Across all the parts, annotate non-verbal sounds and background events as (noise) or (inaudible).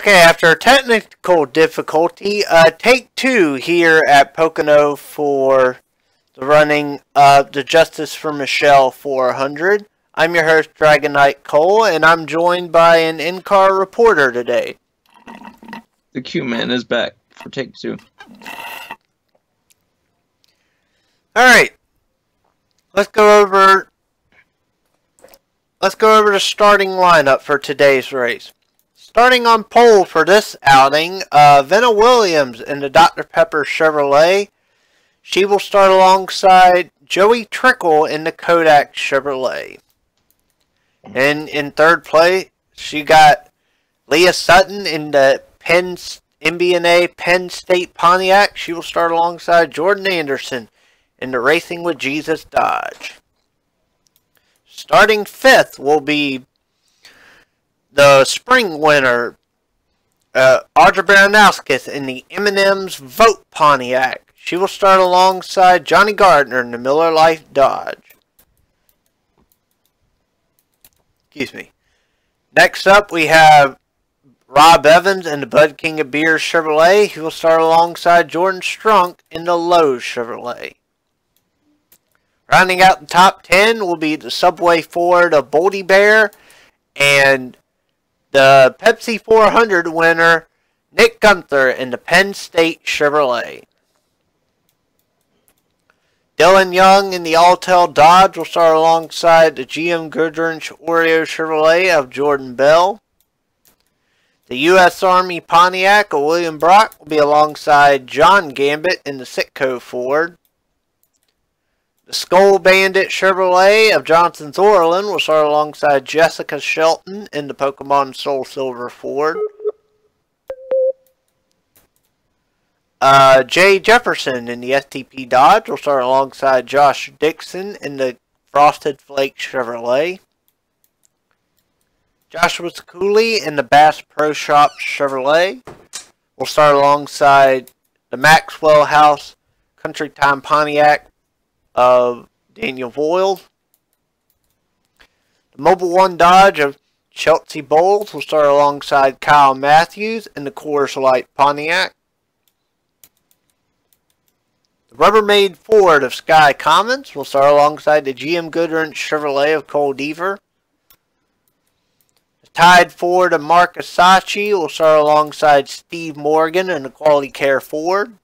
Okay, after technical difficulty, uh, take two here at Pocono for the running of the Justice for Michelle 400. I'm your host, Dragon Knight Cole, and I'm joined by an in-car reporter today. The Q-Man is back for take two. Alright, let's go over let's go over the starting lineup for today's race. Starting on pole for this outing, uh, Venna Williams in the Dr. Pepper Chevrolet. She will start alongside Joey Trickle in the Kodak Chevrolet. And in third place, she got Leah Sutton in the Penn MB&A Penn State Pontiac. She will start alongside Jordan Anderson in the Racing with Jesus Dodge. Starting fifth will be the spring winner, uh, Audra Baranowskis in the M&M's Vote Pontiac. She will start alongside Johnny Gardner in the Miller Lite Dodge. Excuse me. Next up, we have Rob Evans in the Bud King of Beer Chevrolet. He will start alongside Jordan Strunk in the Lowe's Chevrolet. Rounding out the top 10 will be the Subway Ford of Boldy Bear and the Pepsi 400 winner, Nick Gunther in the Penn State Chevrolet. Dylan Young in the Alltel Dodge will start alongside the GM Goodwrench Oreo Chevrolet of Jordan Bell. The U.S. Army Pontiac of William Brock will be alongside John Gambit in the Citgo Ford. The Skull Bandit Chevrolet of Johnson Zorolan will start alongside Jessica Shelton in the Pokemon Soul Silver Ford. Uh, Jay Jefferson in the STP Dodge will start alongside Josh Dixon in the Frosted Flake Chevrolet. Joshua Cooley in the Bass Pro Shop Chevrolet will start alongside the Maxwell House Country Time Pontiac of Daniel Voyle. The Mobil One Dodge of Chelsea Bowles will start alongside Kyle Matthews in the Coors Light Pontiac. The Rubbermaid Ford of Sky Commons will start alongside the GM Goodwrench Chevrolet of Cole Deaver. The Tide Ford of Marcus Sachi will start alongside Steve Morgan in the Quality Care Ford.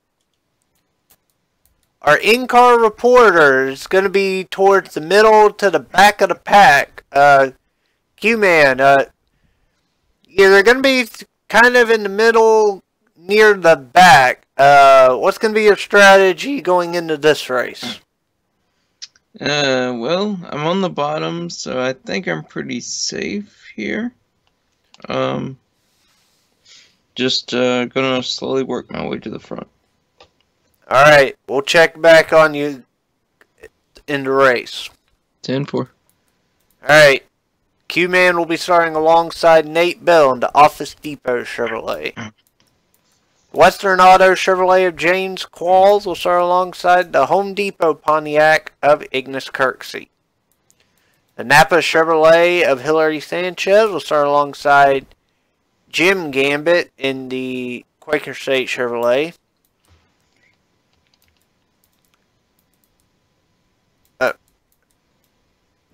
Our in-car reporter is going to be towards the middle to the back of the pack. Uh, Q-Man, uh, yeah, they're going to be kind of in the middle near the back. Uh, what's going to be your strategy going into this race? Uh, well, I'm on the bottom, so I think I'm pretty safe here. Um, just uh, gonna slowly work my way to the front. Alright, we'll check back on you in the race. 10-4. Alright, Q-Man will be starting alongside Nate Bell in the Office Depot Chevrolet. Western Auto Chevrolet of James Qualls will start alongside the Home Depot Pontiac of Ignis Kirksey. The Napa Chevrolet of Hillary Sanchez will start alongside Jim Gambit in the Quaker State Chevrolet.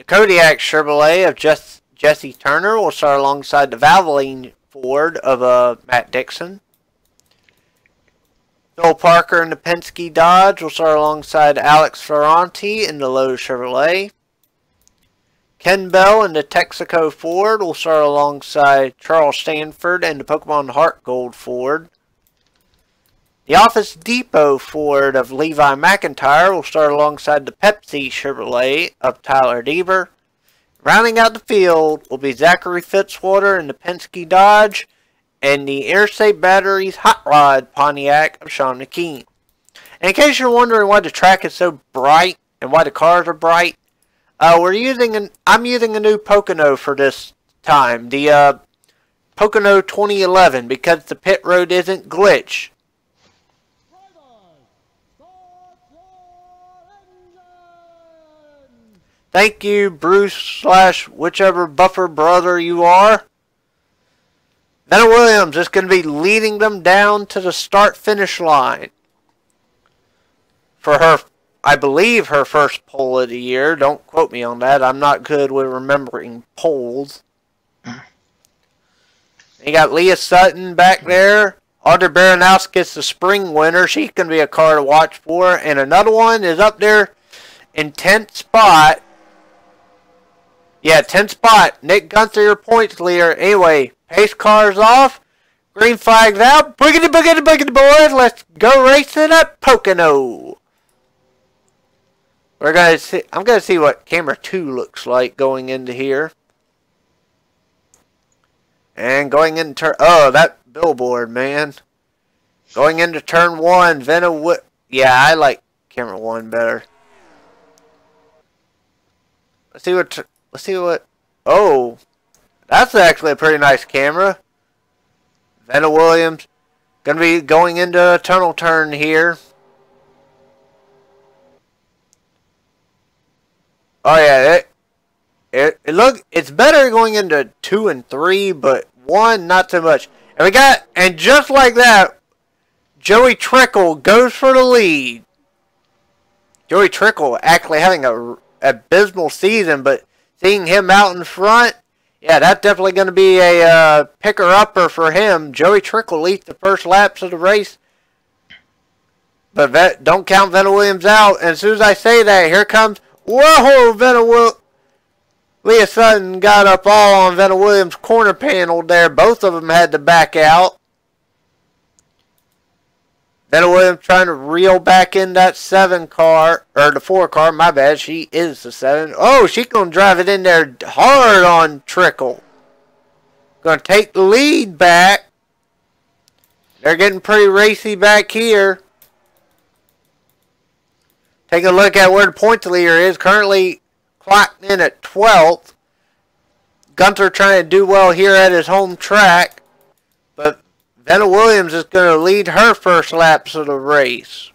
The Kodiak Chevrolet of Jess, Jesse Turner will start alongside the Valvoline Ford of uh, Matt Dixon. Phil Parker in the Penske Dodge will start alongside Alex Ferranti in the Lowe's Chevrolet. Ken Bell in the Texaco Ford will start alongside Charles Stanford and the Pokemon Heart Gold Ford. The Office Depot Ford of Levi McIntyre will start alongside the Pepsi Chevrolet of Tyler Deaver. Rounding out the field will be Zachary Fitzwater in the Penske Dodge and the Interstate Batteries Hot Rod Pontiac of Sean McKean. And in case you're wondering why the track is so bright and why the cars are bright, uh, we're using an I'm using a new Pocono for this time, the uh, Pocono 2011, because the pit road isn't glitch. Thank you, Bruce slash whichever buffer brother you are. Venna Williams is going to be leading them down to the start finish line for her, I believe, her first pole of the year. Don't quote me on that. I'm not good with remembering poles. You got Leah Sutton back there. Audrey Baranowski gets the spring winner. She's going to be a car to watch for. And another one is up there in 10th spot. Yeah, 10th spot. Nick Gunther, your points leader. Anyway, pace cars off. Green flags out. Boogity, boogity, boogity, boys. Let's go racing at Pocono. We're gonna see. I'm gonna see what camera two looks like going into here. And going into turn. Oh, that billboard, man. Going into turn one, Venna. Yeah, I like camera one better. Let's see what. Let's see what. Oh, that's actually a pretty nice camera. Venna Williams. Gonna be going into a tunnel turn here. Oh yeah, it, it, it look it's better going into two and three, but one not so much. And we got and just like that, Joey Trickle goes for the lead. Joey Trickle actually having a abysmal season, but seeing him out in front, yeah, that's definitely going to be a uh, picker upper for him. Joey Trickle leads the first laps of the race. But don't count Venna Williams out. And as soon as I say that, here comes Whoa, Venna Will Leah Sutton got up all on Venna Williams' corner panel there. Both of them had to back out. Venna Williams trying to reel back in that seven car, or the four car, my bad. She is the seven. Oh, she's going to drive it in there hard on Trickle. Going to take the lead back. They're getting pretty racy back here. Take a look at where the point leader is. Currently clocked in at 12th. Gunther trying to do well here at his home track. But Williams is going to lead her first laps of the race.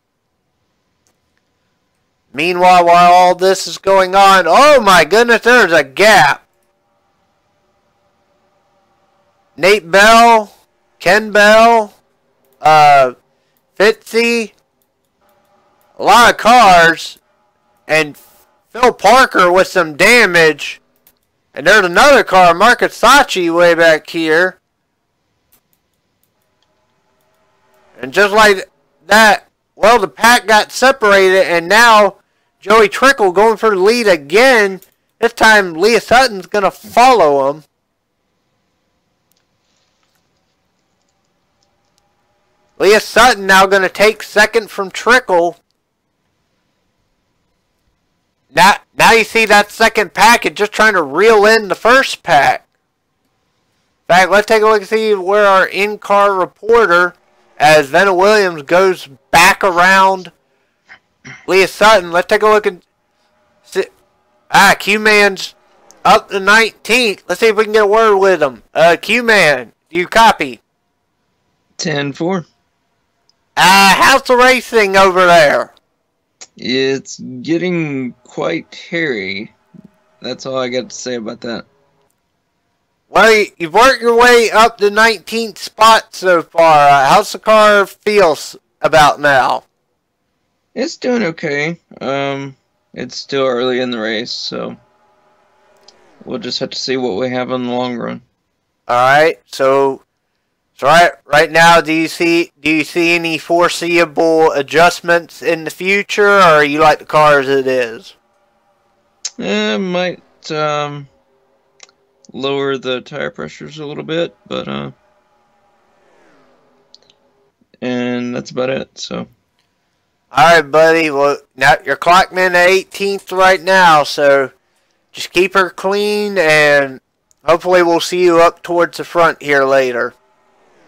Meanwhile, while all this is going on, oh my goodness, there's a gap. Nate Bell, Ken Bell, uh, Fitzy, a lot of cars, and Phil Parker with some damage. And there's another car, Marcus Sachi, way back here. And just like that, well, the pack got separated, and now Joey Trickle going for the lead again. This time, Leah Sutton's going to follow him. Leah Sutton now going to take second from Trickle. Now, now you see that second packet just trying to reel in the first pack. In fact, let's take a look and see where our in-car reporter, as Venna Williams goes back around Leah Sutton. Let's take a look and see. Ah, Q-Man's up the 19th. Let's see if we can get a word with him. Uh, Q-Man, you copy? 10-4. Ah, uh, how's the racing over there? It's getting quite hairy. That's all I got to say about that. Well, you've worked your way up the 19th spot so far. Uh, how's the car feels about now? It's doing okay. Um, it's still early in the race, so we'll just have to see what we have in the long run. All right. So so right, right now, do you see do you see any foreseeable adjustments in the future, or you like the car as it is? Eh, might um, lower the tire pressures a little bit, but uh, and that's about it. So. All right, buddy. Well, now you're clocking in 18th right now, so just keep her clean, and hopefully we'll see you up towards the front here later.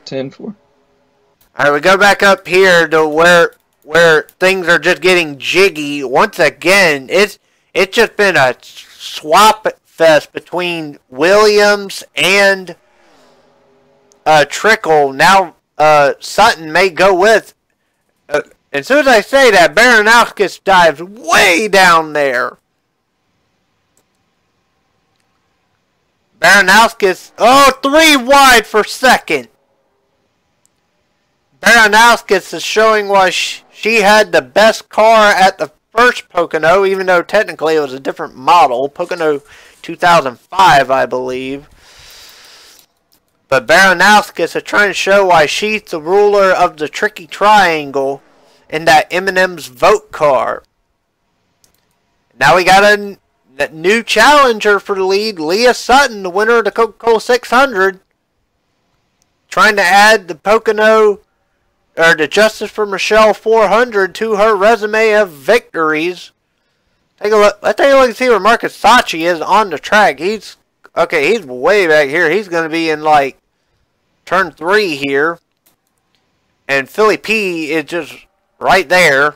10 4. Alright, we go back up here to where where things are just getting jiggy. Once again, it's it's just been a swap fest between Williams and uh, Trickle. Now uh, Sutton may go with. Uh, as soon as I say that, Baranowskis dives way down there. Baranowskis, oh, three wide for second. Baranowskis is showing why she, she had the best car at the first Pocono, even though technically it was a different model. Pocono 2005, I believe. But Baranowskis is trying to show why she's the ruler of the tricky triangle in that M&M's vote car. Now we got a new challenger for the lead, Leah Sutton, the winner of the Coca-Cola 600. Trying to add the Pocono, or the Justice for Michelle 400 to her resume of victories. Take a look. Let's take a look and see where Marcus Sachi is on the track. He's okay. He's way back here. He's going to be in like turn three here, and Philly P is just right there.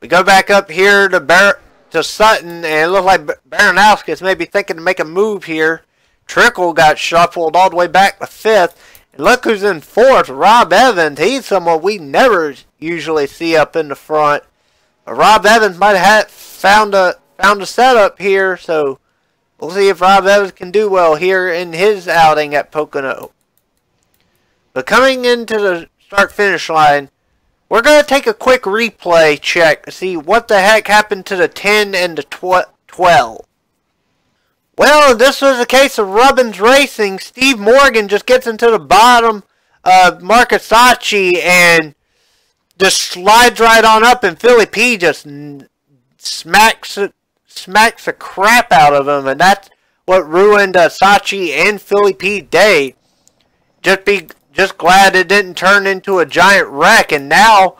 We go back up here to Bar to Sutton, and it looks like Baranowski is maybe thinking to make a move here. Trickle got shuffled all the way back to fifth. And look who's in fourth, Rob Evans. He's someone we never usually see up in the front. Uh, Rob Evans might have found a found a setup here, so we'll see if Rob Evans can do well here in his outing at Pocono. But coming into the start finish line, we're going to take a quick replay check to see what the heck happened to the 10 and the tw 12. Well, this was a case of Rubbins Racing. Steve Morgan just gets into the bottom of Marcus Sachi and just slides right on up, and Philly P just smacks smacks the crap out of him, and that's what ruined uh, Sachi and Philly P day. Just be just glad it didn't turn into a giant wreck, and now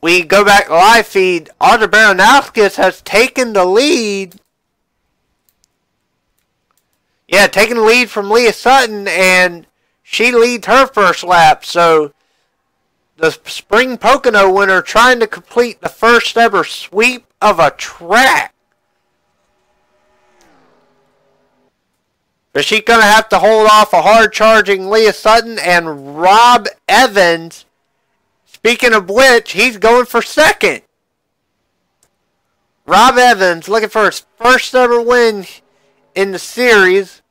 we go back live feed. Audra Baranowskis has taken the lead. Yeah, taking the lead from Leah Sutton, and she leads her first lap. So the Spring Pocono winner trying to complete the first ever sweep of a track. But she's going to have to hold off a hard charging Leah Sutton and Rob Evans. Speaking of which, he's going for second. Rob Evans looking for his first ever win in the series.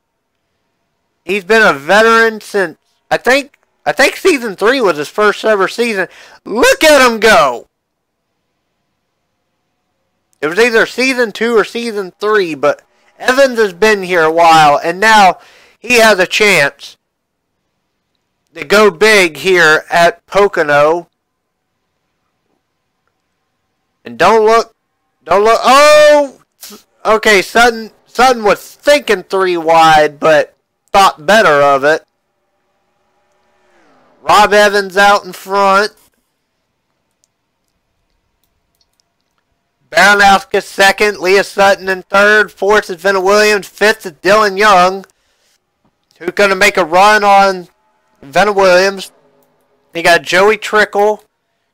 He's been a veteran since, I think, I think season three was his first ever season. Look at him go! It was either season two or season three, but Evans has been here a while, and now he has a chance to go big here at Pocono. And don't look, don't look, oh! Okay, Sutton, Sutton was thinking three wide, but thought better of it. Rob Evans out in front. Baranowski second. Leah Sutton in third. Fourth is Venna Williams. Fifth is Dylan Young. Who's going to make a run on Venna Williams. You got Joey Trickle,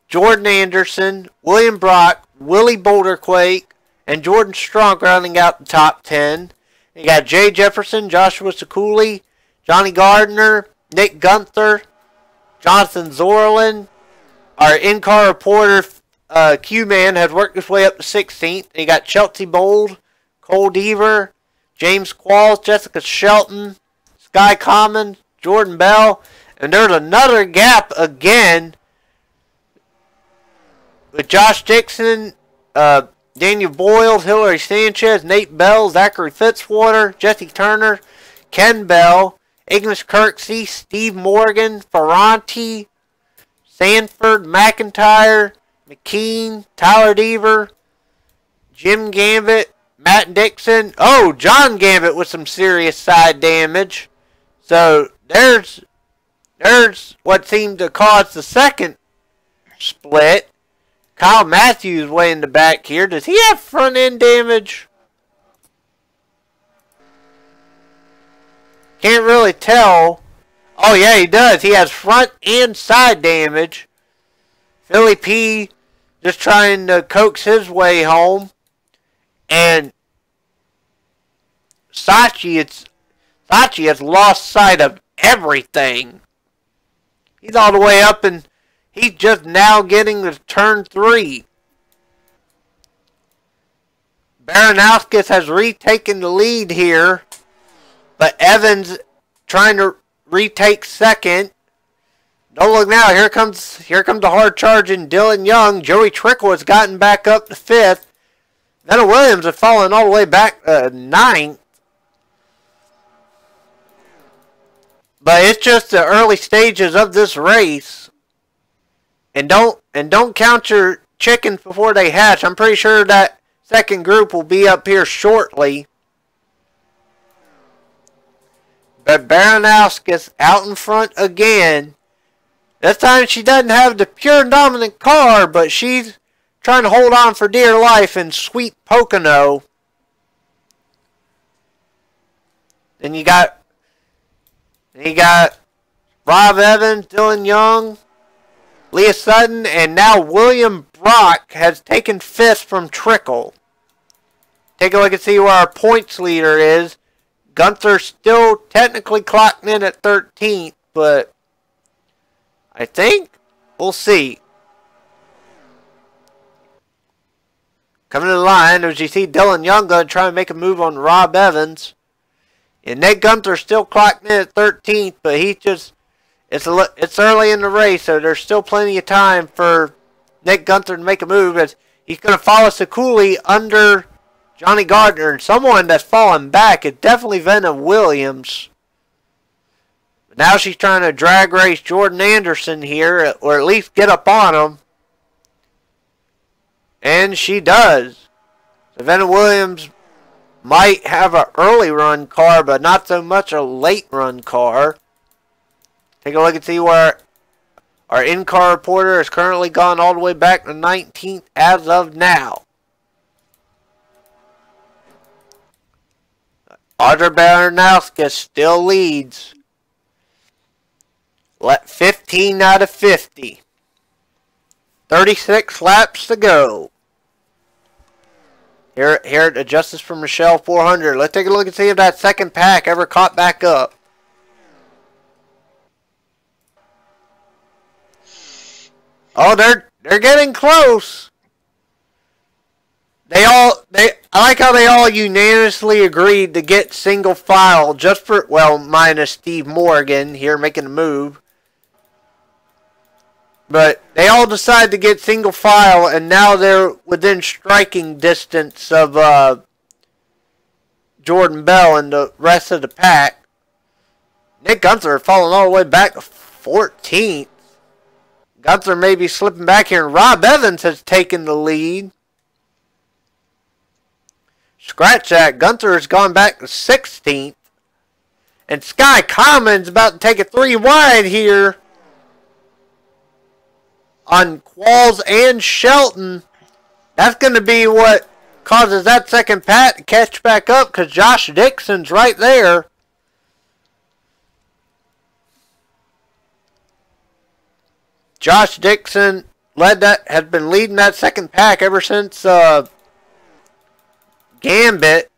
Jordan Anderson, William Brock, Willie Boulderquake, and Jordan Strunk rounding out the top 10. You got Jay Jefferson, Joshua Sakuli, Johnny Gardner, Nick Gunther, Jonathan Zorlin, our in-car reporter, uh, Q-Man, has worked his way up to 16th. You got Chelsea Bold, Cole Deaver, James Qualls, Jessica Shelton, Sky Common, Jordan Bell, and there's another gap again with Josh Dixon, uh, Daniel Boyle, Hillary Sanchez, Nate Bell, Zachary Fitzwater, Jesse Turner, Ken Bell, Ignis Kirksey, Steve Morgan, Ferranti, Sanford, McIntyre, McKean, Tyler Deaver, Jim Gambit, Matt Dixon. Oh, John Gambit with some serious side damage. So there's there's what seemed to cause the second split. Kyle Matthews way in the back here. Does he have front end damage? Can't really tell. Oh, yeah, he does. He has front and side damage. Philly P just trying to coax his way home. And Sachi, it's, Sachi has lost sight of everything. He's all the way up and he's just now getting to turn three. Baranowskis has retaken the lead here. But Evans trying to retake second. Don't look now. Here comes here comes the hard charging Dylan Young. Joey Trickle has gotten back up to fifth. Venna Williams has fallen all the way back uh, ninth. But it's just the early stages of this race. And don't and don't count your chickens before they hatch. I'm pretty sure that second group will be up here shortly. But Baranowskis out in front again. This time she doesn't have the pure dominant car, but she's trying to hold on for dear life in sweet Pocono. Then you got then you got Rob Evans, Dylan Young, Leah Sutton, and now William Brock has taken fifth from Trickle. Take a look and see where our points leader is. Gunther still technically clocked in at 13th, but I think we'll see. Coming to the line, as you see Dylan Young going to try and make a move on Rob Evans. And Nick Gunther still clocked in at 13th, but he just it's a, it's early in the race, so there's still plenty of time for Nick Gunther to make a move. As he's going to follow Sekuli under Johnny Gardner, and someone that's fallen back is definitely Venna Williams. But now she's trying to drag race Jordan Anderson here, or at least get up on him. And she does. Savannah Williams might have an early run car, but not so much a late run car. Take a look and see where our in-car reporter has currently gone all the way back to 19th as of now. Audra Baranowska still leads. Let 15 out of 50. 36 laps to go. Here, here at the Justice for Michelle 400. Let's take a look and see if that second pack ever caught back up. Oh, they're they're getting close. They all they I like how they all unanimously agreed to get single file just for well minus Steve Morgan here making a move. But they all decided to get single file, and now they're within striking distance of uh, Jordan Bell and the rest of the pack. Nick Gunther falling all the way back to 14th. Gunther may be slipping back here, and Rob Evans has taken the lead. Scratch that. Gunther has gone back to 16th. And Sky Commons about to take a three wide here on Qualls and Shelton, that's going to be what causes that second pat to catch back up because Josh Dixon's right there. Josh Dixon led that has been leading that second pack ever since uh, Gambit.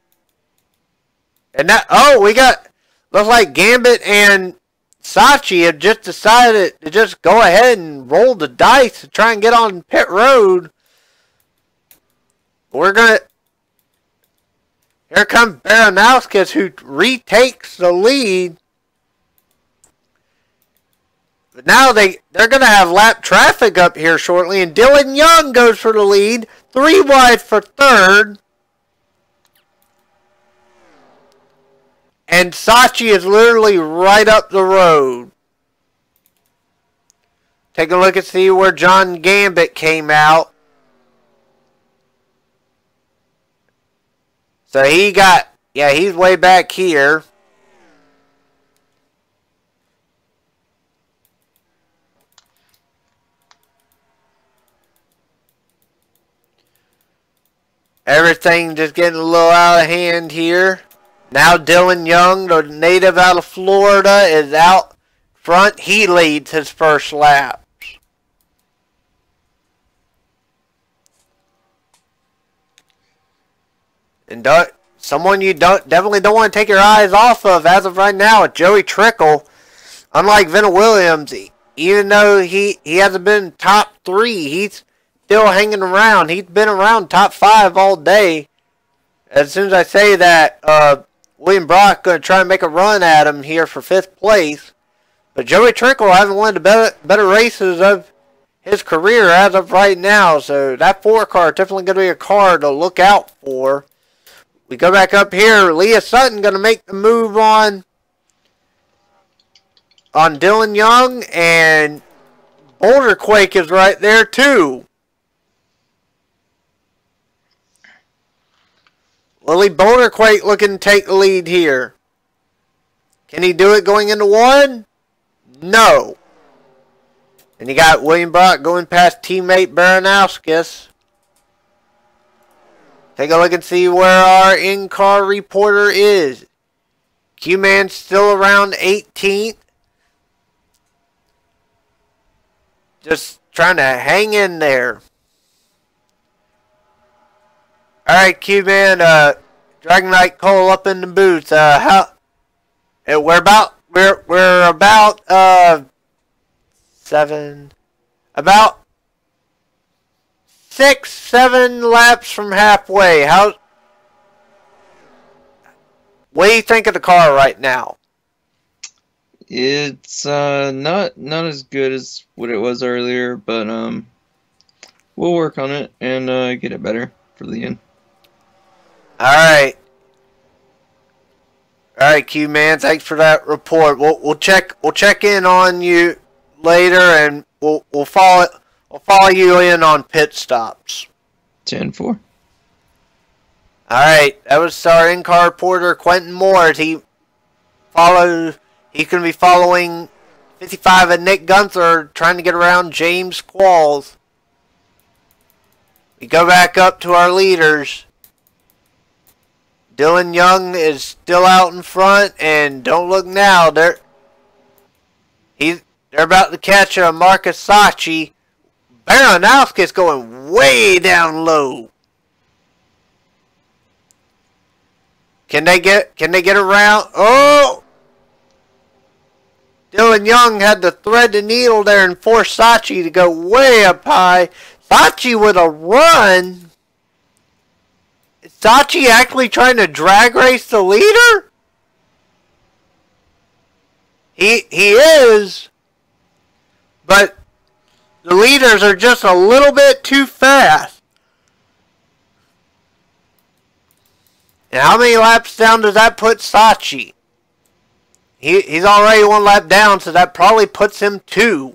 And that oh we got looks like Gambit and Sachi have just decided to just go ahead and roll the dice to try and get on pit road. We're going to... Here comes Baranowskis who retakes the lead. But now they, they're going to have lap traffic up here shortly. And Dylan Young goes for the lead. Three wide for third. And Sachi is literally right up the road. Take a look and see where John Gambit came out. So he got, yeah, he's way back here. Everything just getting a little out of hand here. Now Dylan Young, the native out of Florida, is out front. He leads his first laps. And don't, someone you don't definitely don't want to take your eyes off of as of right now is Joey Trickle. Unlike Venna Williams, even though he, he hasn't been top three, he's still hanging around. He's been around top five all day. as soon as I say that, uh, William Brock going to try and make a run at him here for fifth place. But Joey Trickle having one of the better, better races of his career as of right now. So that four car definitely going to be a car to look out for. We go back up here. Leah Sutton going to make the move on on Dylan Young and Boulder Quake is right there too. Lily Boulder Quake looking to take the lead here. Can he do it going into one? No. And you got William Brock going past teammate Baranowskis. Take a look and see where our in-car reporter is. Q-Man still around 18th. Just trying to hang in there. Alright, Q-Man, uh, Dragon Knight Cole up in the booth. Uh, how, we're about, we're, we're about, uh, seven, about six, seven laps from halfway. How, what do you think of the car right now? It's uh not not as good as what it was earlier, but um we'll work on it and uh, get it better for the end. All right. All right, Q man, thanks for that report. We'll we'll check we'll check in on you later, and we'll we'll follow we'll follow you in on pit stops. 10-4. All right, that was our in-car reporter Quentin Moore. He followed He's to be following 55 and Nick Gunther trying to get around James Qualls. We go back up to our leaders. Dylan Young is still out in front, and don't look now. They're he's they're about to catch a Marcus Sachi. Baranowski's going way down low. Can they get can they get around? Oh, Dylan Young had to thread the needle there and force Sachi to go way up high. Sachi with a run. Sachi actually trying to drag race the leader? He he is. But the leaders are just a little bit too fast. And how many laps down does that put Sachi? He, he's already one lap down, so that probably puts him two.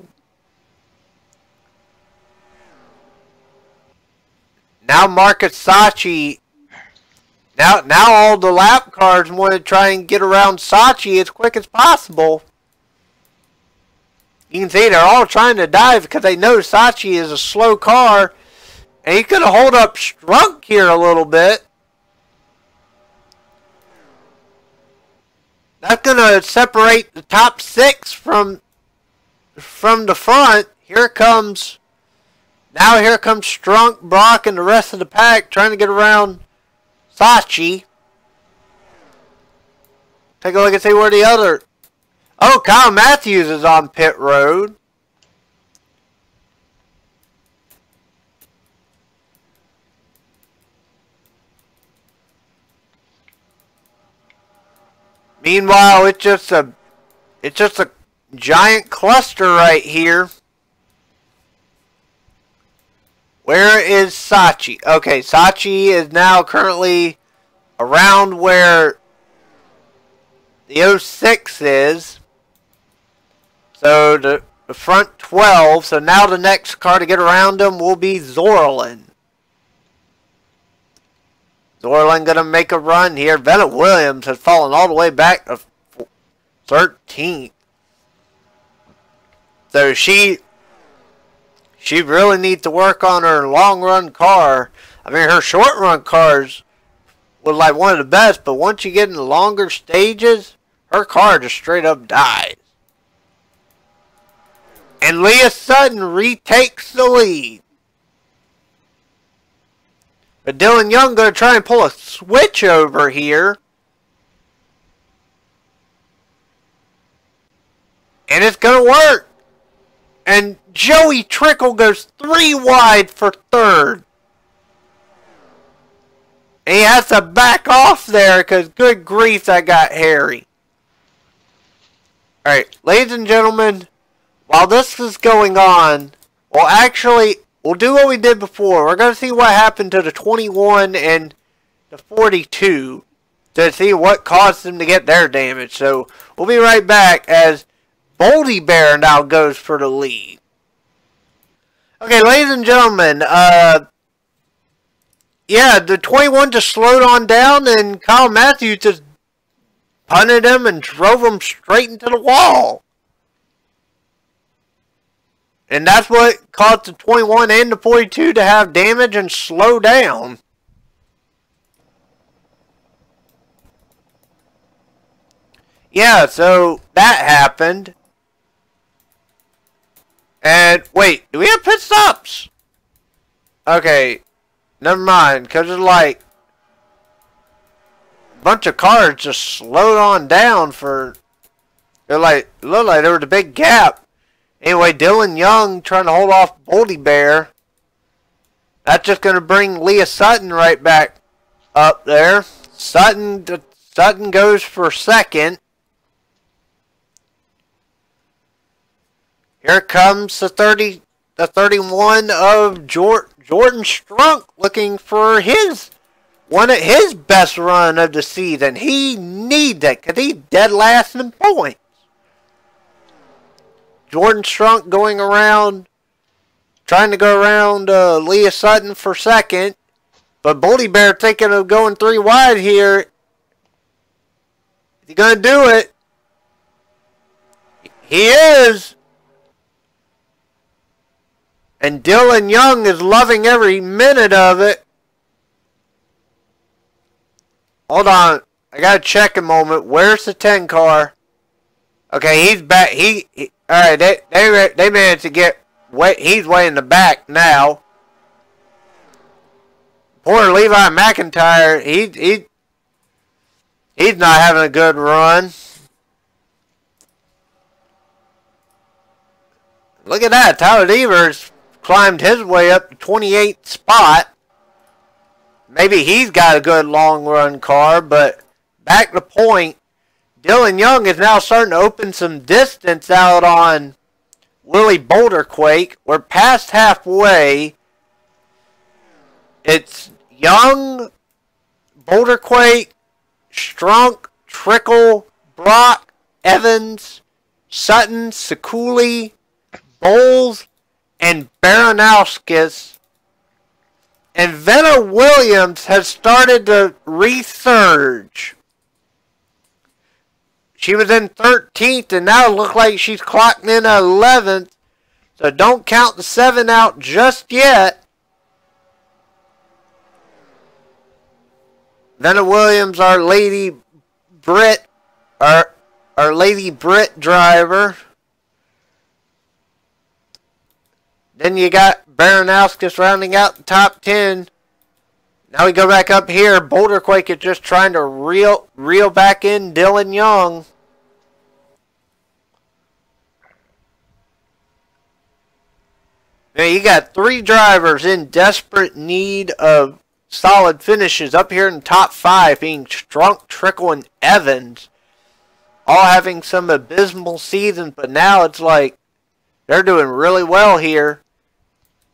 Now Marcus Sachi, now, now all the lap cars want to try and get around Sachi as quick as possible. You can see they're all trying to dive because they know Sachi is a slow car. And he could hold up Strunk here a little bit. That's going to separate the top six from from the front. Here comes, now here comes Strunk, Brock, and the rest of the pack trying to get around Sachi. Take a look and see where the other... Oh, Kyle Matthews is on pit road. Meanwhile, it's just a it's just a giant cluster right here. Where is Sachi? Okay, Sachi is now currently around where the 06 is. So the, the front 12. So now the next car to get around him will be Zorlin. Zorlin going to make a run here. Venna Williams has fallen all the way back to 13th. So she she really needs to work on her long run car. I mean, her short run cars was like one of the best, but once you get in the longer stages, her car just straight up dies. And Leah Sutton retakes the lead. But Dylan Young going to try and pull a switch over here. And it's going to work. And Joey Trickle goes three wide for third. And he has to back off there because good grief, that got hairy. Alright, ladies and gentlemen, while this is going on, well actually, we'll do what we did before. We're going to see what happened to the 21 and the 42 to see what caused them to get their damage. So, we'll be right back as Boldy Bear now goes for the lead. Okay, ladies and gentlemen, uh, yeah, the 21 just slowed on down and Kyle Matthews just punted him and drove him straight into the wall. And that's what caused the 21 and the 42 to have damage and slow down. Yeah, so that happened. And wait, do we have pit stops? Okay, never mind, because it's like a bunch of cars just slowed on down for. They're like, looked like there was a big gap. Anyway, Dylan Young trying to hold off Boldy Bear. That's just going to bring Leah Sutton right back up there. Sutton, Sutton goes for second. Here comes the 30, the 31 of Jordan Strunk looking for his one of his best run of the season. He needs it because he's dead last in points. Jordan Strunk going around, trying to go around uh, Leah Sutton for second. But Boldy Bear thinking of going three wide here. Is he going to do it? He is. And Dylan Young is loving every minute of it. Hold on. I gotta check a moment. Where's the 10 car? Okay, he's back. He, he alright, they, they, they managed to get, way, he's way in the back now. Poor Levi McIntyre, he, he, he's not having a good run. Look at that, Tyler Deaver climbed his way up to 28th spot. Maybe he's got a good long run car, but back to point, Dylan Young is now starting to open some distance out on Willie Boulderquake. We're past halfway. It's Young, Boulderquake, Strunk, Trickle, Brock, Evans, Sutton, Sekuli, Bowles, and Baranowskis and Venna Williams has started to resurge. She was in 13th and now it looks like she's clocking in 11th. So don't count the 7 out just yet. Venna Williams, our Lady Brit, our, our Lady Brit driver. Then you got Baranowskis rounding out the top 10. Now we go back up here. Boulder Boulderquake is just trying to reel, reel back in Dylan Young. Now you got three drivers in desperate need of solid finishes up here in top five, being Strunk, Trickle, and Evans. All having some abysmal seasons, but now it's like they're doing really well here.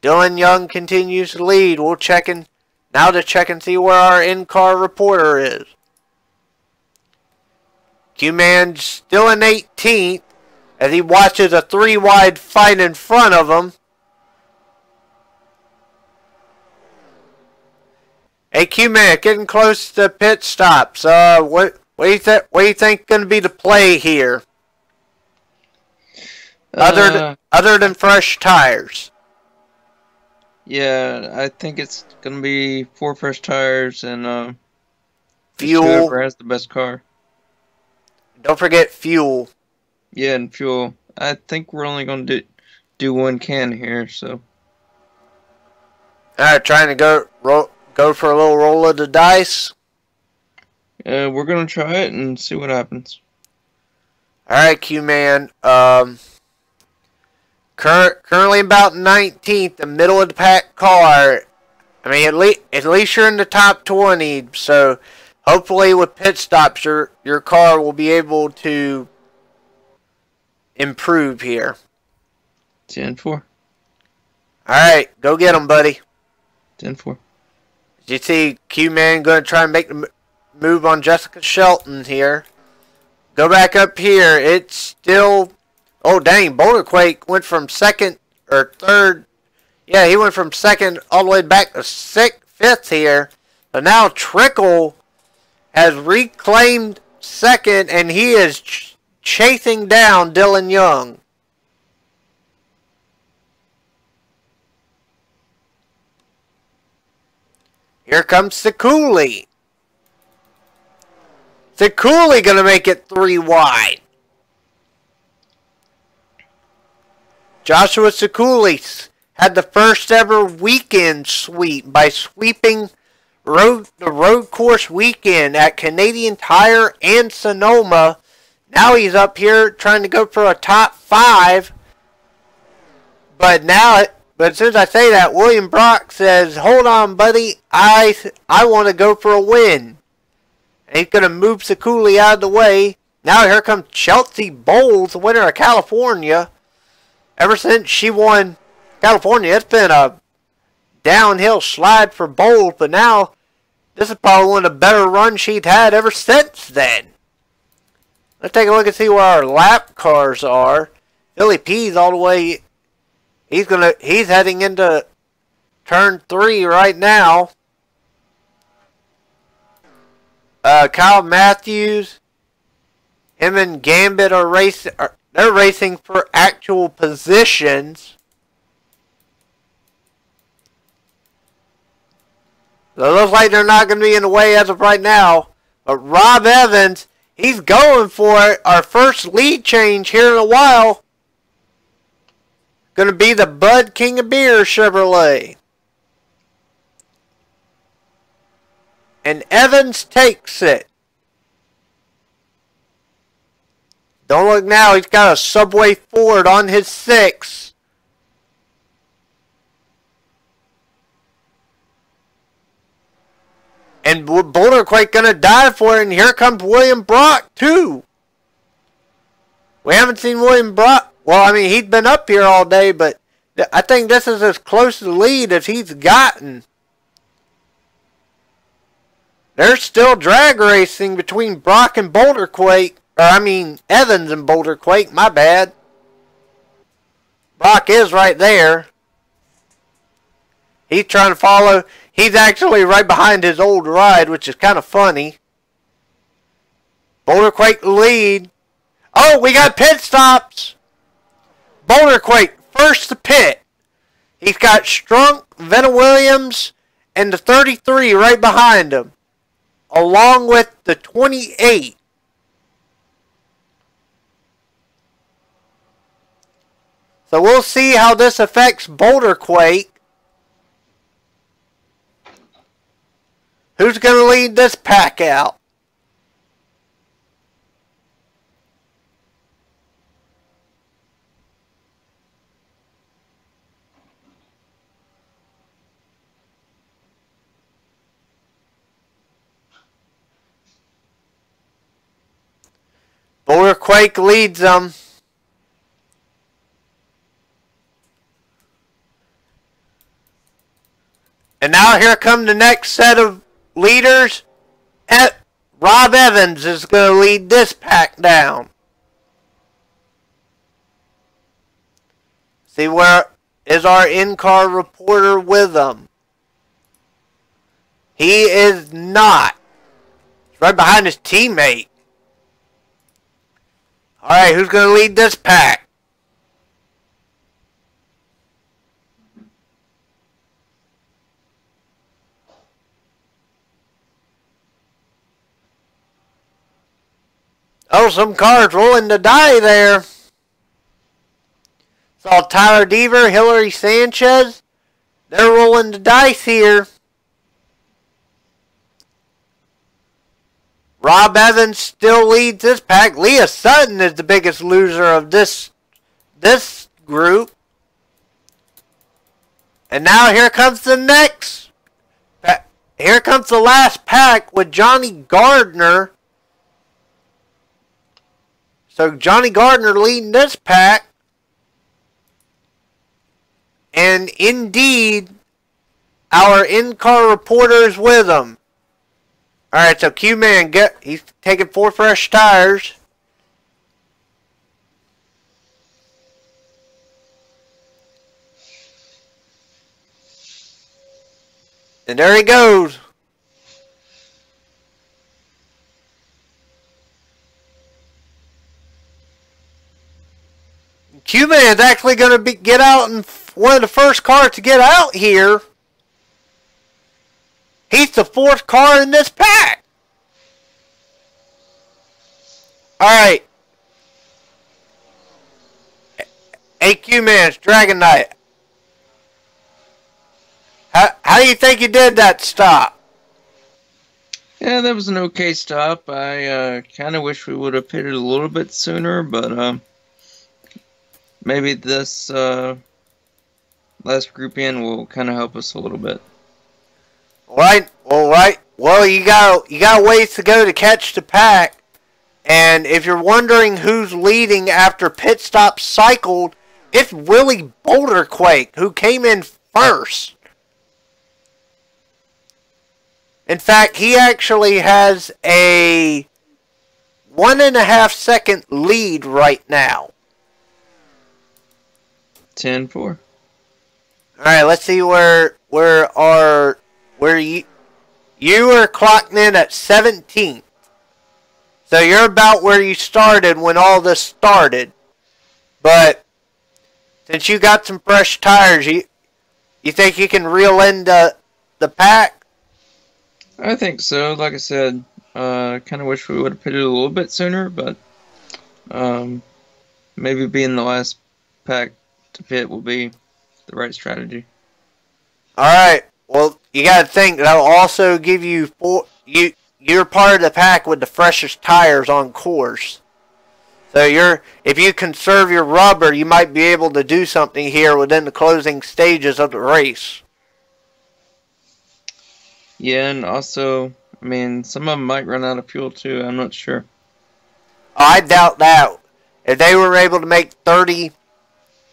Dylan Young continues to lead. We'll check in now to check and see where our in-car reporter is. Q-Man still in 18th as he watches a three-wide fight in front of him. Hey Q-Man, getting close to pit stops. Uh, what what do you think? What do you think going to be the play here? Other uh, other than fresh tires. Yeah, I think it's gonna be four fresh tires and uh, fuel. Whoever has the best car. Don't forget fuel. Yeah, and fuel. I think we're only gonna do do one can here, so. All right, trying to go roll, go for a little roll of the dice. Uh, we're gonna try it and see what happens. All right, Q man. Um. Cur currently about 19th, the middle of the pack car. I mean, at least at least you're in the top 20. So hopefully, with pit stops, your your car will be able to improve here. 10 4. All right, go get them, buddy. 10 4. You see, Q Man going to try and make the move on Jessica Shelton here. Go back up here. It's still. Oh, dang. Boulderquake went from second or third. Yeah, he went from second all the way back to sixth, fifth here. But now Trickle has reclaimed second, and he is ch chasing down Dylan Young. Here comes Sekuli. Sekuli gonna make it three wide. Joshua Sekuli had the first ever weekend sweep by sweeping road the road course weekend at Canadian Tire and Sonoma. Now he's up here trying to go for a top five. But now but since I say that, William Brock says, "Hold on, buddy. I I want to go for a win." And he's gonna move Sekuli out of the way. Now here comes Chelsea Bowles, the winner of California. Ever since she won California, it's been a downhill slide for Bowles, but now this is probably one of the better runs she's had ever since then. Let's take a look and see where our lap cars are. Billy P's all the way He's gonna he's heading into turn three right now. Uh, Kyle Matthews, him and Gambit are racing. They're racing for actual positions. So it looks like they're not going to be in the way as of right now. But Rob Evans, he's going for it. Our first lead change here in a while. Going to be the Bud King of Beer Chevrolet. And Evans takes it. Don't look now, he's got a Subway Ford on his six. And Boulderquake gonna die for it, and here comes William Brock, too. We haven't seen William Brock well, I mean, he's been up here all day, but I think this is as close to the lead as he's gotten. There's still drag racing between Brock and Boulderquake. Or, I mean, Evans and Boulderquake. My bad. Brock is right there. He's trying to follow. He's actually right behind his old ride, which is kind of funny. Boulderquake lead. Oh, we got pit stops. Boulderquake, first to pit. He's got Strunk, Venna Williams, and the 33 right behind him, along with the 28. So we'll see how this affects Boulderquake. Who's going to lead this pack out? Boulderquake leads them. And now here come the next set of leaders. Rob Evans is going to lead this pack down. See where is our in-car reporter with them? He is not. He's right behind his teammate. Alright, who's going to lead this pack? Oh, some cars rolling the die there. Saw Tyler Deaver, Hillary Sanchez. They're rolling the dice here. Rob Evans still leads this pack. Leah Sutton is the biggest loser of this this group. And now here comes the next here comes the last pack with Johnny Gardner. So Johnny Gardner leading this pack. And indeed, our in-car reporter is with him. Alright, so Q-Man, get he's taking four fresh tires. And there he goes. Q-Man's actually going to be get out in one of the first cars to get out here. He's the fourth car in this pack. Alright. AQ Man's Dragon Knight. How, how do you think you did that stop? Yeah, that was an okay stop. I uh, kind of wish we would have pitted a little bit sooner, but um, maybe this uh, last group in will kind of help us a little bit. Right. Well, right. Well, you got you got ways to go to catch the pack, and if you're wondering who's leading after pit stop cycled, it's Willie Boulderquake who came in first. In fact, he actually has a one and a half second lead right now. 10-4. All right, let's see where where are where you you were clocking in at 17. So you're about where you started when all this started. But since you got some fresh tires, you you think you can reel in the the pack? I think so. Like I said, uh, kind of wish we would have pitted a little bit sooner, but um, maybe being the last pack to pit will be the right strategy. All right. Well, you got to think that'll also give you four. You you're part of the pack with the freshest tires on course. So you're if you conserve your rubber, you might be able to do something here within the closing stages of the race. Yeah, and also, I mean, some of them might run out of fuel too. I'm not sure. I doubt that. If they were able to make 30,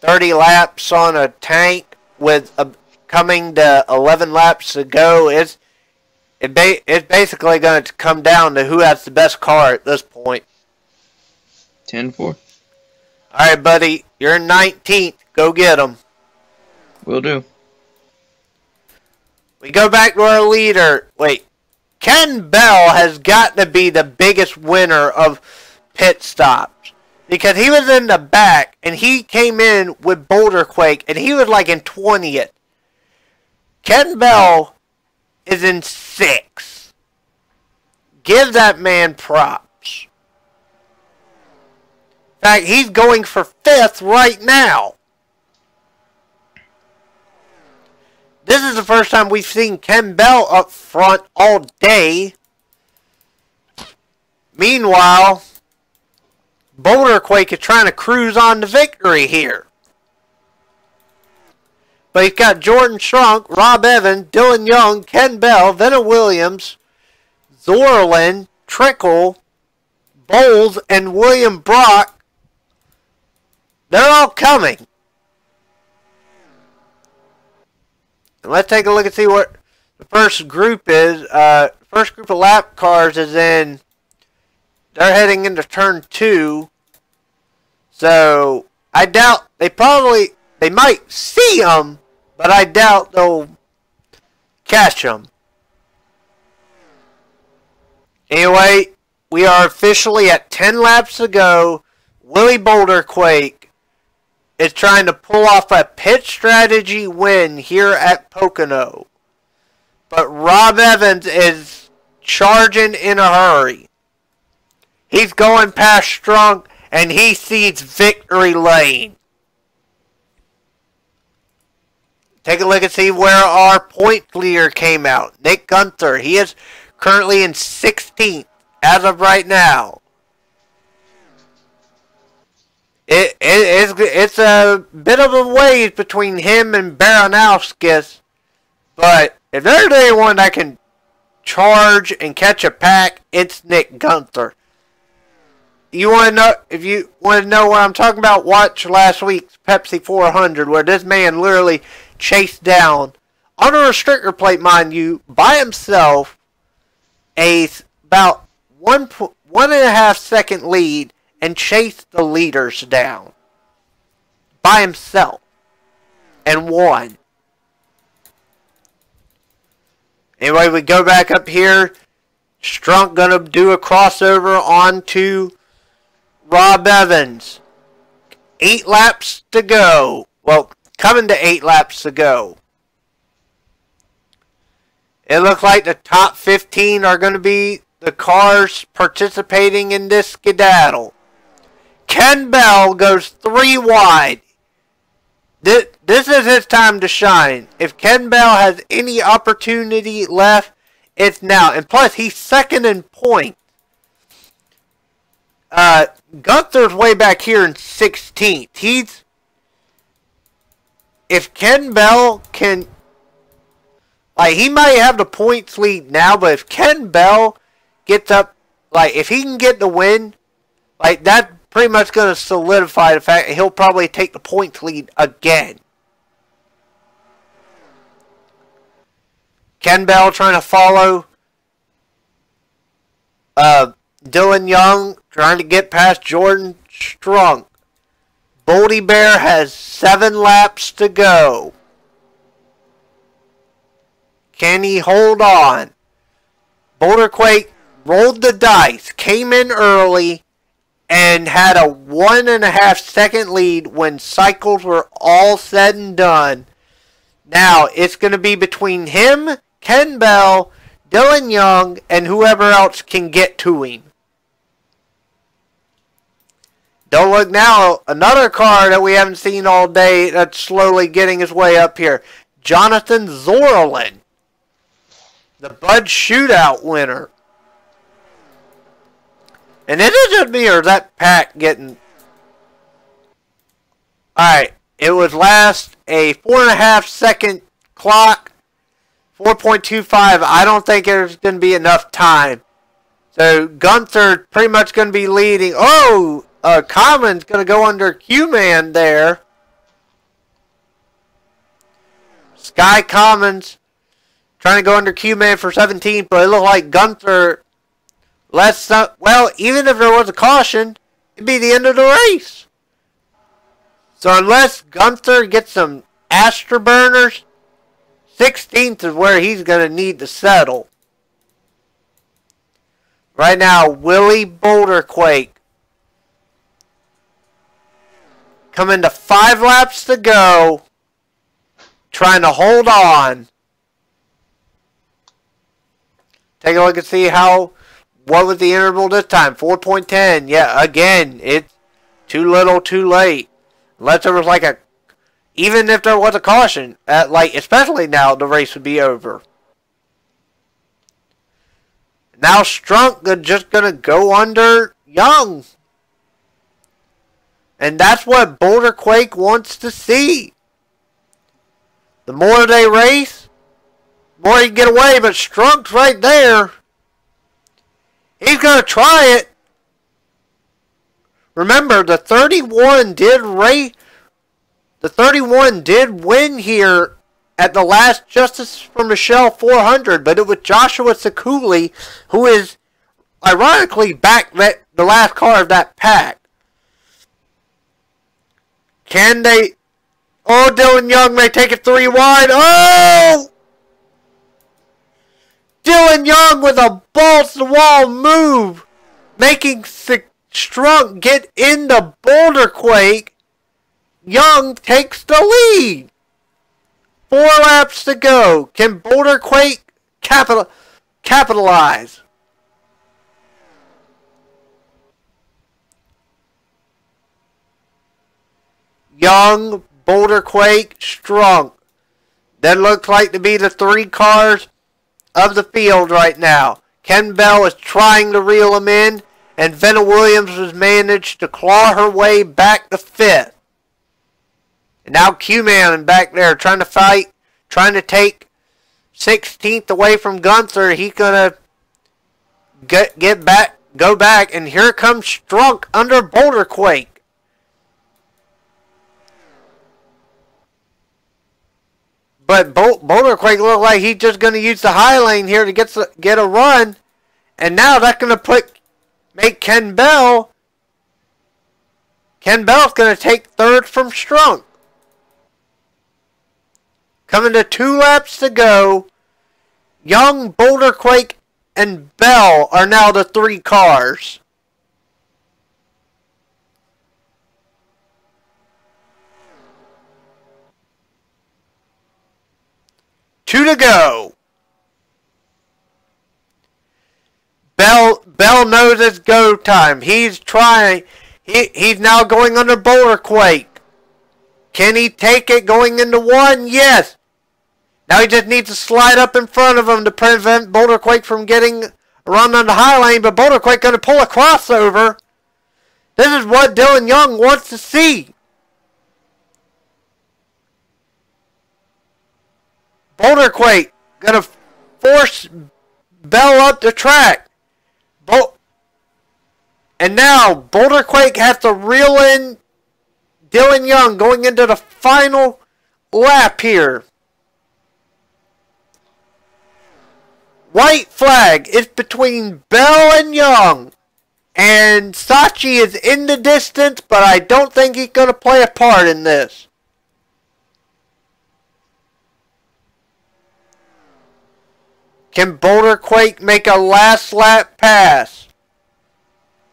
30 laps on a tank with a, coming to 11 laps to go, it's it ba it's basically going to come down to who has the best car at this point. 10-4. All right, buddy, you're in 19th. Go get them. Will do. We go back to our leader. Wait, Ken Bell has got to be the biggest winner of pit stops because he was in the back and he came in with Boulder Quake and he was like in 20th. Ken Bell is in six. Give that man props. In fact, he's going for fifth right now. This is the first time we've seen Ken Bell up front all day. Meanwhile, Boulderquake is trying to cruise on to victory here. But he's got Jordan Strunk, Rob Evans, Dylan Young, Ken Bell, Venna Williams, Zorlin, Trickle, Bowles, and William Brock. They're all coming. And let's take a look and see what the first group is. Uh, first group of lap cars is in. They're heading into turn two. So I doubt they probably they might see them, but I doubt they'll catch them. Anyway, we are officially at 10 laps to go. Willie Boulder Quake is trying to pull off a pit strategy win here at Pocono. But Rob Evans is charging in a hurry. He's going past Strunk and he sees victory lane. Take a look and see where our point leader came out. Nick Gunther. He is currently in 16th as of right now. It, it, it's, it's a bit of a ways between him and Baranowskis, but if there's anyone that can charge and catch a pack, it's Nick Gunther. You want to know if you want to know what I'm talking about? Watch last week's Pepsi 400, where this man literally chased down on a restrictor plate, mind you, by himself, a about one one and a half second lead, and chased the leaders down by himself and won. Anyway, we go back up here. Strunk gonna do a crossover onto Rob Evans. Eight laps to go. Well, coming to eight laps to go. It looks like the top 15 are going to be the cars participating in this skedaddle. Ken Bell goes three wide. This, this is his time to shine. If Ken Bell has any opportunity left, it's now. And plus, he's second in point. Uh, Gunther's way back here in 16th. He's... If Ken Bell can... Like, he might have the points lead now, but if Ken Bell gets up... Like, if he can get the win, like, that pretty much going to solidify the fact he'll probably take the points lead again. Ken Bell trying to follow uh, Dylan Young trying to get past Jordan Strunk. Boldy Bear has seven laps to go. Can he hold on? Boulder Quake rolled the dice, came in early, and had a one and a half second lead when cycles were all said and done. Now it's going to be between him, Ken Bell, Dylan Young, and whoever else can get to him. Don't look now, another car that we haven't seen all day that's slowly getting his way up here. Jonathan Zorlin, the Bud Shootout winner. And it isn't me or that pack getting... Alright, it was last a four and a half second clock. 4.25. I don't think there's going to be enough time. So Gunther pretty much going to be leading. Oh, uh, Common's going to go under Q-Man there. Sky Commons trying to go under Q-Man for 17, but it looked like Gunther Let's not, well, even if there was a caution, it'd be the end of the race. So unless Gunther gets some afterburners, 16th is where he's going to need to settle. Right now, Willie Boulderquake coming to five laps to go, trying to hold on. Take a look and see how what was the interval this time? 4.10. Yeah, again, it's too little, too late. Unless there was like a, even if there was a caution, at like, especially now, the race would be over. Now Strunk just going to go under Young. And that's what Boulder Quake wants to see. The more they race, the more you get away, but Strunk's right there. He's going to try it. Remember, the 31 did race. The 31 did win here at the last Justice for Michelle 400, but it was Joshua Sakuli who is ironically back the last car of that pack. Can they? Oh, Dylan Young may take it three wide. Oh! Dylan Young with a balls to wall move, making Strunk get in the boulder quake. Young takes the lead. Four laps to go. Can Boulder Quake capital capitalize? Young, Boulder Quake, Strunk. That looks like to be the three cars of the field right now. Ken Bell is trying to reel him in, and Venna Williams has managed to claw her way back to fifth. And now Q-Man back there trying to fight, trying to take 16th away from Gunther. He's gonna get get back, go back, and here comes Strunk under Boulder Quake. But Boulder Quake looked like he's just gonna use the high lane here to get get a run, and now that's gonna put make Ken Bell. Ken Bell's gonna take third from Strunk. Coming to two laps to go. Young, Boulder Quake, and Bell are now the three cars. Two to go. Bell Bell knows it's go time. He's trying. He, he's now going under Boulder Quake. Can he take it going into one? Yes. Now he just needs to slide up in front of him to prevent Boulderquake from getting run on the high lane, but Boulderquake going to pull a crossover. This is what Dylan Young wants to see. Boulderquake to force Bell up the track. Bo and now Boulderquake has to reel in Dylan Young going into the final lap here. White flag is between Bell and Young. And Sachi is in the distance, but I don't think he's going to play a part in this. Can Boulder Quake make a last lap pass?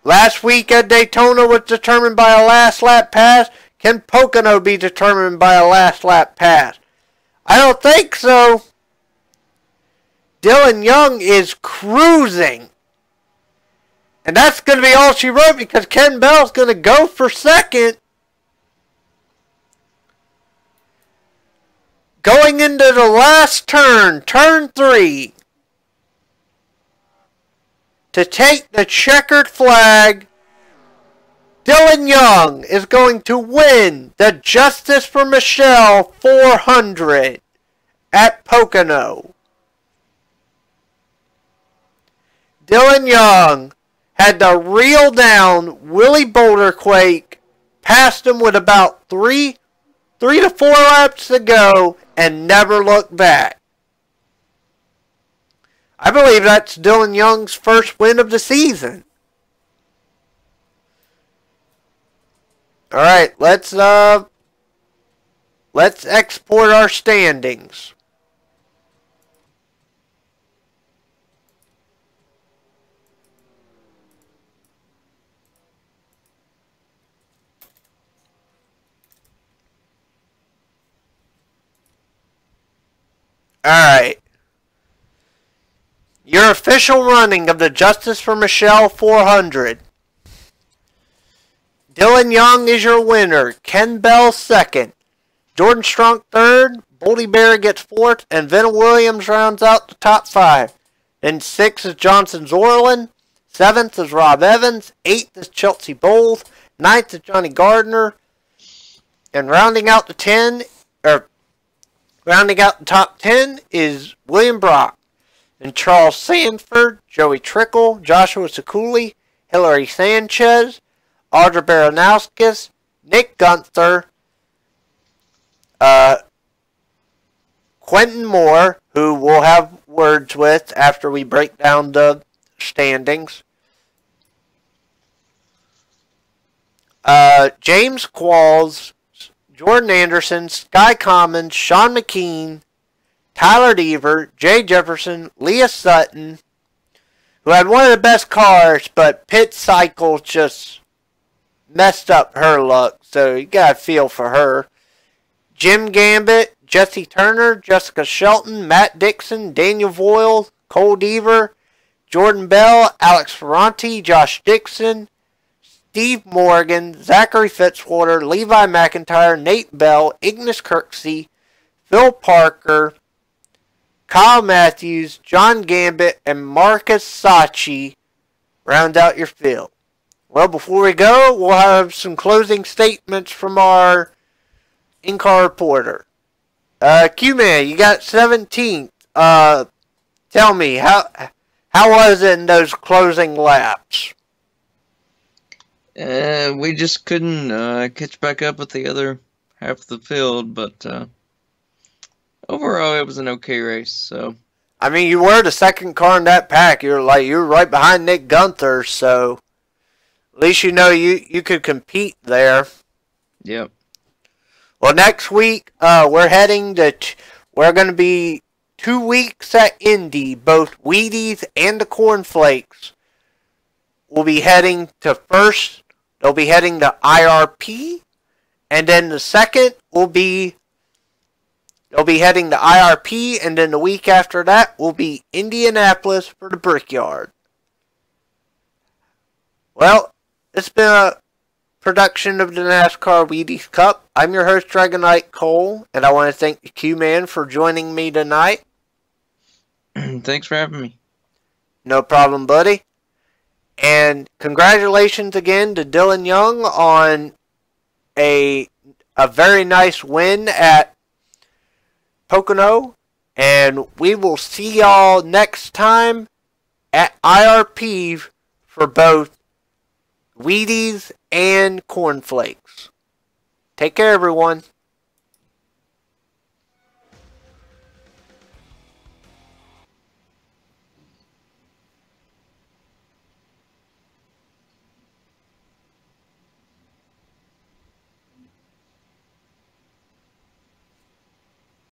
Last week at Daytona was determined by a last lap pass. Can Pocono be determined by a last lap pass? I don't think so. Dylan Young is cruising. And that's going to be all she wrote because Ken Bell's going to go for second. Going into the last turn, turn three. To take the checkered flag, Dylan Young is going to win the Justice for Michelle 400 at Pocono. Dylan Young had to reel down Willie Boulderquake, passed him with about three, three to four laps to go, and never looked back. I believe that's Dylan Young's first win of the season. All right, let's uh let's export our standings. Alright. Your official running of the Justice for Michelle 400. Dylan Young is your winner. Ken Bell second. Jordan Strunk third. Boldy Bear gets fourth. And Venna Williams rounds out the top five. Then sixth is Jonathan Zorlin. Seventh is Rob Evans. Eighth is Chelsea Bowles. Ninth is Johnny Gardner. And rounding out the ten, or Rounding out the top 10 is William Brock and Charles Sanford, Joey Trickle, Joshua Sakuli, Hillary Sanchez, Audra Baranowskis, Nick Gunther, uh, Quentin Moore, who we'll have words with after we break down the standings. Uh, James Qualls, Jordan Anderson, Sky Commons, Sean McKean, Tyler Deaver, Jay Jefferson, Leah Sutton, who had one of the best cars, but pit cycle just messed up her luck, so you got to feel for her. Jim Gambit, Jesse Turner, Jessica Shelton, Matt Dixon, Daniel Voyle, Cole Deaver, Jordan Bell, Alex Ferranti, Josh Dixon, Steve Morgan, Zachary Fitzwater, Levi McIntyre, Nate Bell, Ignis Kirksey, Phil Parker, Kyle Matthews, John Gambit, and Marcus Sachi round out your field. Well, before we go, we'll have some closing statements from our in-car reporter. Uh, Q-Man, you got 17th. uh, tell me how how was it in those closing laps? Uh, we just couldn't uh, catch back up with the other half of the field, but uh, overall it was an okay race. So I mean, you were the second car in that pack. You're like you're right behind Nick Gunther, so at least you know you you could compete there. yep. Well, next week uh, we're heading to. We're going to be two weeks at Indy. Both Wheaties and the Cornflakes will be heading to first. They'll be heading to IRP, and then the second will be. They'll be heading to IRP, and then the week after that will be Indianapolis for the Brickyard. Well, it's been a production of the NASCAR Wheaties Cup. I'm your host, DragonKnight Cole, and I want to thank the Q-Man for joining me tonight. (clears throat) Thanks for having me. No problem, buddy. And congratulations again to Dylan Young on a a very nice win at Pocono. And we will see y'all next time at IRP for both Wheaties and cornflakes. Take care, everyone.